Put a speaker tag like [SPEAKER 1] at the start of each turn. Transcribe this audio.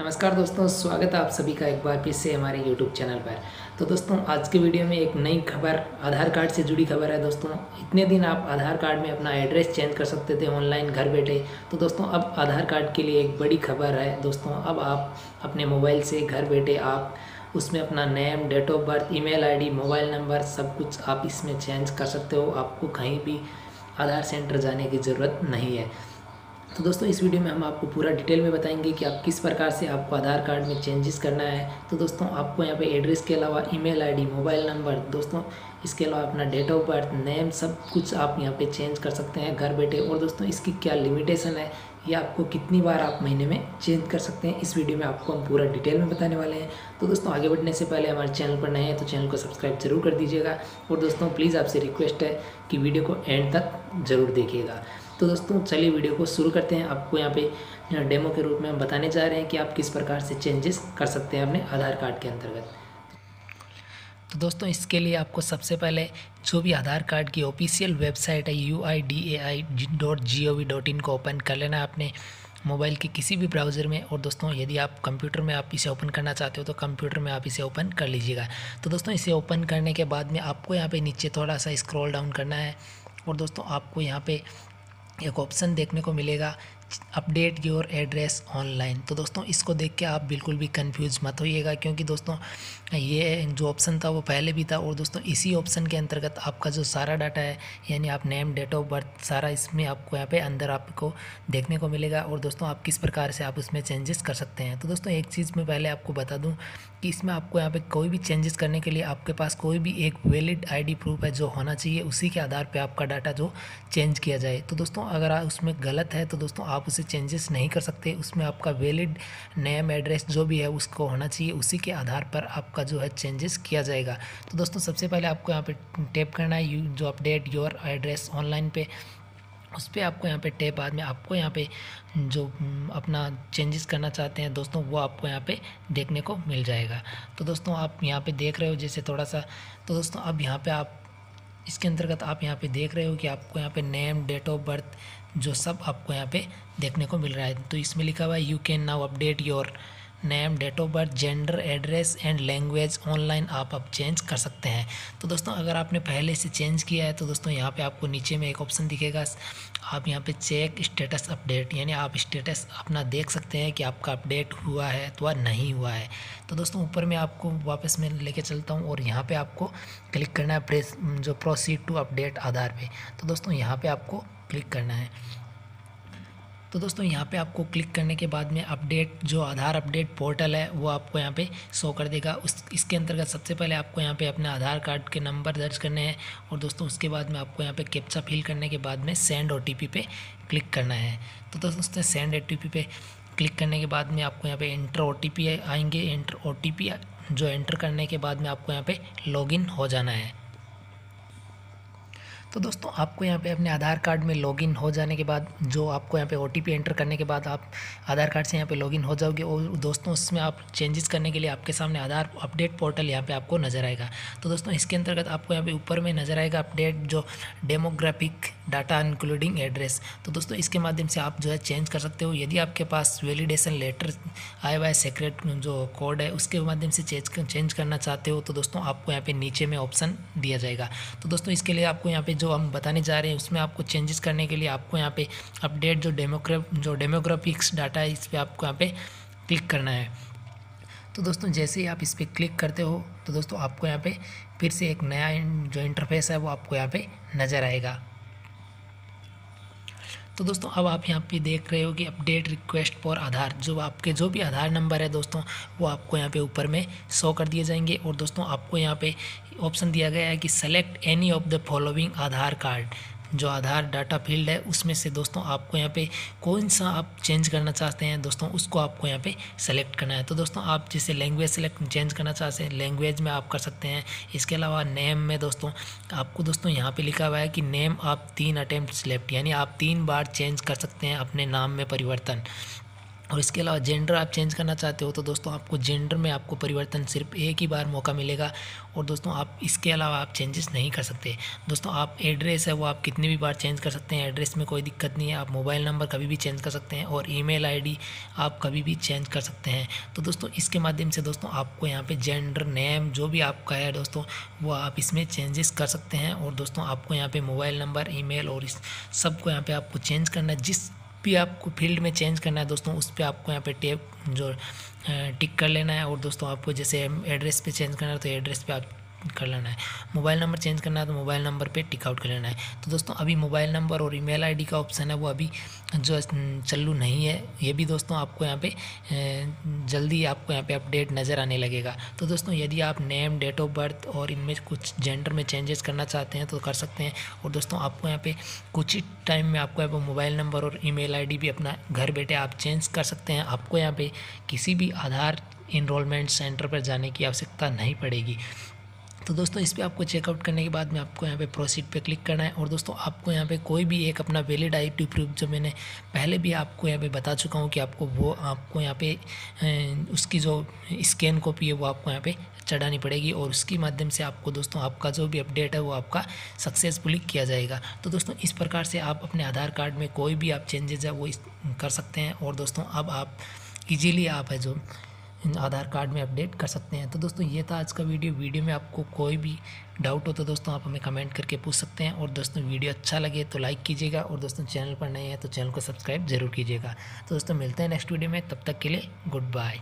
[SPEAKER 1] नमस्कार दोस्तों, स्वागत है आप सभी का एक बार फिर से हमारे YouTube चैनल पर। तो दोस्तों, आज के वीडियो में एक नई खबर, आधार कार्ड से जुड़ी खबर है दोस्तों। इतने दिन आप आधार कार्ड में अपना एड्रेस चेंज कर सकते थे, ऑनलाइन घर बैठे। तो दोस्तों, अब आधार कार्ड के लिए एक बड़ी खबर है दोस्तों। अब आप अपने मोबाइल से घर बैठे आप उसमें अपना name date of birth email ID mobile number सब कुछ आप इसमें चेंज कर सकते हो। आपको कहीं भी आधार सेंटर जाने की ज़रूरत नहीं है। तो दोस्तों, इस वीडियो में हम आपको पूरा डिटेल में बताएँगे कि आप किस प्रकार से आपको आधार कार्ड में चेंजेस करना है। तो दोस्तों, आपको यहाँ पे एड्रेस के अलावा ईमेल आईडी मोबाइल नंबर दोस्तों, इसके अलावा अपना डेट ऑफ़ बर्थ नेम सब कुछ आप यहाँ पे चेंज कर सकते हैं घर बैठे। और दोस्तों, इसकी क्या लिमिटेशन है, ये आपको कितनी बार आप महीने में चेंज कर सकते हैं, इस वीडियो में आपको हम पूरा डिटेल में बताने वाले हैं। तो दोस्तों, आगे बढ़ने से पहले हमारे चैनल पर नए हैं तो चैनल को सब्सक्राइब ज़रूर कर दीजिएगा। और दोस्तों प्लीज़ आपसे रिक्वेस्ट है कि वीडियो को एंड तक ज़रूर देखिएगा। तो दोस्तों, चलिए वीडियो को शुरू करते हैं। आपको यहाँ पे डेमो के रूप में हम बताने जा रहे हैं कि आप किस प्रकार से चेंजेस कर सकते हैं अपने आधार कार्ड के अंतर्गत। तो दोस्तों, इसके लिए आपको सबसे पहले जो भी आधार कार्ड की ऑफिशियल वेबसाइट है U I D A I dot G O V dot in को ओपन कर लेना अपने मोबाइल के किसी भी ब्राउज़र में। और दोस्तों, यदि आप कंप्यूटर में आप इसे ओपन करना चाहते हो तो कंप्यूटर में आप इसे ओपन कर लीजिएगा। तो दोस्तों, इसे ओपन करने के बाद में आपको यहाँ पे नीचे थोड़ा सा स्क्रॉल डाउन करना है। और दोस्तों, आपको यहाँ पे एक ऑप्शन देखने को मिलेगा। Update your address online. तो दोस्तों, इसको देख के आप बिल्कुल भी कंफ्यूज मत होइएगा, क्योंकि दोस्तों, ये जो ऑप्शन था, वो पहले भी था, और दोस्तों, इसी ऑप्शन के अंतर्गत आपका जो सारा डाटा है, यानी आप नेम डेट ऑफ़ बर्थ सारा इसमें आपको यहाँ पे अंदर आपको देखने को मिलेगा, और दोस्तों, आप किस प्रकार से आप उसमें चेंजेस कर सकते हैं। तो दोस्तों, एक चीज़ मैं पहले आपको बता दूँ कि इसमें आपको यहाँ पर कोई भी चेंजेस करने के लिए आपके पास कोई भी एक वैलिड आईडी प्रूफ है जो होना चाहिए, उसी के आधार पर आपका डाटा जो चेंज किया जाए। तो दोस्तों, अगर उसमें गलत है तो दोस्तों, आप उसे चेंजेस नहीं कर सकते, उसमें आपका वैलिड नेम एड्रेस जो भी है, उसको होना चाहिए, उसी के आधार पर आपका जो है चेंजेस किया जाएगा। तो दोस्तों, सबसे पहले आपको यहाँ पे टैप करना है यू जो अपडेट योर एड्रेस ऑनलाइन पे, उस पर आपको यहाँ पे टैप बाद में आपको यहाँ पे जो, अपना चेंजेस करना चाहते हैं दोस्तों, वो आपको यहाँ पे देखने को मिल जाएगा। तो दोस्तों, आप यहाँ पे देख रहे हो जैसे थोड़ा सा तो दोस्तों, अब यहाँ पे आप, इसके अंतर्गत आप यहाँ पे देख रहे हो कि आपको यहाँ पे नेम डेट ऑफ़ बर्थ जो सब आपको यहाँ पे देखने को मिल रहा है। तो इसमें लिखा हुआ है you can now update your name date of birth gender address and language online आप अब चेंज कर सकते हैं। तो दोस्तों, अगर आपने पहले से चेंज किया है तो दोस्तों यहाँ पे आपको नीचे में एक ऑप्शन दिखेगा। आप यहाँ पे चेक स्टेटस अपडेट यानी आप स्टेटस अपना देख सकते हैं कि आपका अपडेट हुआ है अथवा नहीं हुआ है। तो दोस्तों, ऊपर में आपको वापस मैं लेके चलता हूँ और यहाँ पर आपको क्लिक करना है, प्रेस, जो प्रोसीड टू अपडेट आधार पर तो दोस्तों, यहाँ पर आपको क्लिक करना है। तो दोस्तों, यहाँ पे आपको क्लिक करने के बाद में अपडेट जो आधार अपडेट पोर्टल है, वो आपको यहाँ पे शो कर देगा। उस, इसके अंतर्गत सबसे पहले आपको यहाँ पे अपने आधार कार्ड के नंबर दर्ज करने हैं और दोस्तों, उसके बाद में आपको यहाँ पे कैप्चा फिल करने के बाद में सेंड ओटीपी पे क्लिक करना है। तो दोस्तों सेंड ओटीपी पे क्लिक करने के बाद में आपको यहाँ पे एंटर ओटीपी आएँगे। एंटर ओ जो एंटर करने के बाद में आपको यहाँ पे लॉगिन हो जाना है। तो दोस्तों, आपको यहाँ पे अपने आधार कार्ड में लॉगिन हो जाने के बाद, जो आपको यहाँ पे ओटीपी एंटर करने के बाद आप आधार कार्ड से यहाँ पे लॉगिन हो जाओगे और दोस्तों, उसमें आप चेंजेस करने के लिए आपके सामने आधार अपडेट पोर्टल यहाँ पे आपको नज़र आएगा। तो दोस्तों, इसके अंतर्गत आपको यहाँ पे ऊपर में नज़र आएगा अपडेट जो डेमोग्राफिक डाटा इंक्लूडिंग एड्रेस तो दोस्तों, इसके माध्यम से आप जो है चेंज कर सकते हो। यदि आपके पास वेलिडेशन लेटर आया हुआ है सेक्रेट जो कोड है, उसके माध्यम से चेंज चेंज करना चाहते हो तो दोस्तों, आपको यहाँ पे नीचे में ऑप्शन दिया जाएगा। तो दोस्तों, इसके लिए आपको यहाँ पे जो हम बताने जा रहे हैं, उसमें आपको चेंजेस करने के लिए आपको यहाँ पे अपडेट जो डेमोग्राफ जो डेमोग्राफिक्स डाटा है, इस पर आपको यहाँ पे क्लिक करना है। तो दोस्तों, जैसे ही आप इस पर क्लिक करते हो तो दोस्तों, आपको यहाँ पे फिर से एक नया जो इंटरफेस है, वो आपको यहाँ पे नज़र आएगा। तो दोस्तों, अब आप यहाँ पे देख रहे हो कि अपडेट रिक्वेस्ट फॉर आधार, जो आपके जो भी आधार नंबर है दोस्तों, वो आपको यहाँ पे ऊपर में शो कर दिए जाएँगे। और दोस्तों, आपको यहाँ पे ऑप्शन दिया गया है कि select any of the following Aadhaar card जो आधार डाटा फ़ील्ड है, उसमें से दोस्तों आपको यहाँ पे कौन सा आप चेंज करना चाहते हैं, दोस्तों उसको आपको यहाँ पे सेलेक्ट करना है। तो दोस्तों आप जैसे लैंग्वेज सेलेक्ट चेंज करना चाहते हैं लैंग्वेज में आप कर सकते हैं। इसके अलावा नेम में दोस्तों, आपको दोस्तों यहाँ पर लिखा हुआ है कि नेम आप तीन अटैम्प्ट लेफ़्ट यानी आप तीन बार चेंज कर सकते हैं अपने नाम में परिवर्तन। और इसके अलावा जेंडर आप चेंज करना चाहते हो तो दोस्तों आपको जेंडर में आपको परिवर्तन सिर्फ़ एक ही बार मौका मिलेगा और दोस्तों आप इसके अलावा आप चेंजेस नहीं कर सकते। दोस्तों आप एड्रेस है, वो आप कितनी भी बार चेंज कर सकते हैं एड्रेस में कोई दिक्कत नहीं है, आप मोबाइल नंबर कभी भी चेंज कर सकते हैं और ईमेल आईडी आप कभी भी चेंज कर सकते हैं। तो दोस्तों इसके माध्यम से दोस्तों आपको यहाँ पर जेंडर नेम जो भी आपका है दोस्तों, वो आप इसमें चेंजेस कर सकते हैं और दोस्तों आपको यहाँ पर मोबाइल नंबर ईमेल और इस सबको यहाँ पर आपको चेंज करना जिस भी आपको फ़ील्ड में चेंज करना है, दोस्तों, उस पर आपको यहाँ पे टेप जो टिक कर लेना है और दोस्तों, आपको जैसे एड्रेस पे चेंज करना है तो एड्रेस पे आप कर लेना है। मोबाइल नंबर चेंज करना है तो मोबाइल नंबर पे टिक आउट कर लेना है। तो दोस्तों, अभी मोबाइल नंबर और ईमेल आईडी का ऑप्शन है, वो अभी जो चालू नहीं है। ये भी दोस्तों आपको यहाँ पे जल्दी आपको यहाँ पे अपडेट नज़र आने लगेगा। तो दोस्तों, यदि आप नेम, डेट ऑफ़ बर्थ और इनमें कुछ जेंडर में चेंजेस करना चाहते हैं तो कर सकते हैं। और दोस्तों, आपको यहाँ पे कुछ ही टाइम में आपको यहाँ पर मोबाइल नंबर और ई आई भी अपना घर बैठे आप चेंज कर सकते हैं। आपको यहाँ पर किसी भी आधार इनरोलमेंट सेंटर पर जाने की आवश्यकता नहीं पड़ेगी। तो दोस्तों, इस पर आपको चेकआउट करने के बाद में आपको यहाँ पे प्रोसीड पे क्लिक करना है। और दोस्तों, आपको यहाँ पे कोई भी एक अपना वैलिड आई टी प्रूफ जो मैंने पहले भी आपको यहाँ पे बता चुका हूँ कि आपको वो, आपको यहाँ पे उसकी जो स्कैन कॉपी है वो आपको यहाँ पे चढ़ानी पड़ेगी और उसके माध्यम से आपको दोस्तों, आपका जो भी अपडेट है वो आपका सक्सेसफुली किया जाएगा। तो दोस्तों, इस प्रकार से आप अपने आधार कार्ड में कोई भी आप चेंजेज है वो कर सकते हैं। और दोस्तों, अब आप ईजीली आप है जो आधार कार्ड में अपडेट कर सकते हैं। तो दोस्तों, ये था आज का वीडियो। वीडियो में आपको कोई भी डाउट हो तो दोस्तों, आप हमें कमेंट करके पूछ सकते हैं। और दोस्तों, वीडियो अच्छा लगे तो लाइक कीजिएगा। और दोस्तों, चैनल पर नए हैं तो चैनल को सब्सक्राइब ज़रूर कीजिएगा। तो दोस्तों, मिलते हैं नेक्स्ट वीडियो में। तब तक के लिए, गुड बाय।